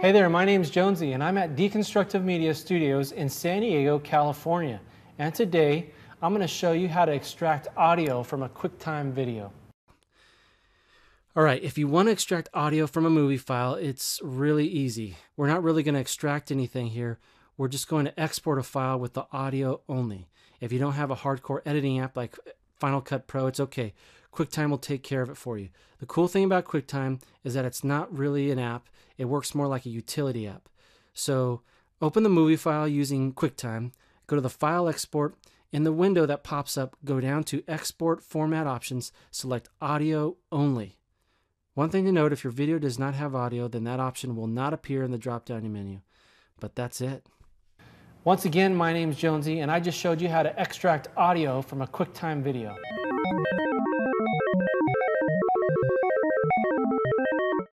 Hey there, my name's Jonesy and I'm at Deconstructive Media Studios in San Diego, California. And today I'm going to show you how to extract audio from a QuickTime video. All right, if you want to extract audio from a movie file, it's really easy. We're not really going to extract anything here. We're just going to export a file with the audio only. If you don't have a hardcore editing app like Final Cut Pro, it's okay. QuickTime will take care of it for you. The cool thing about QuickTime is that it's not really an app, it works more like a utility app. So open the movie file using QuickTime, go to the File Export. In the window that pops up, go down to Export Format Options, select Audio Only. One thing to note if your video does not have audio, then that option will not appear in the drop down menu. But that's it. Once again, my name is Jonesy, and I just showed you how to extract audio from a QuickTime video.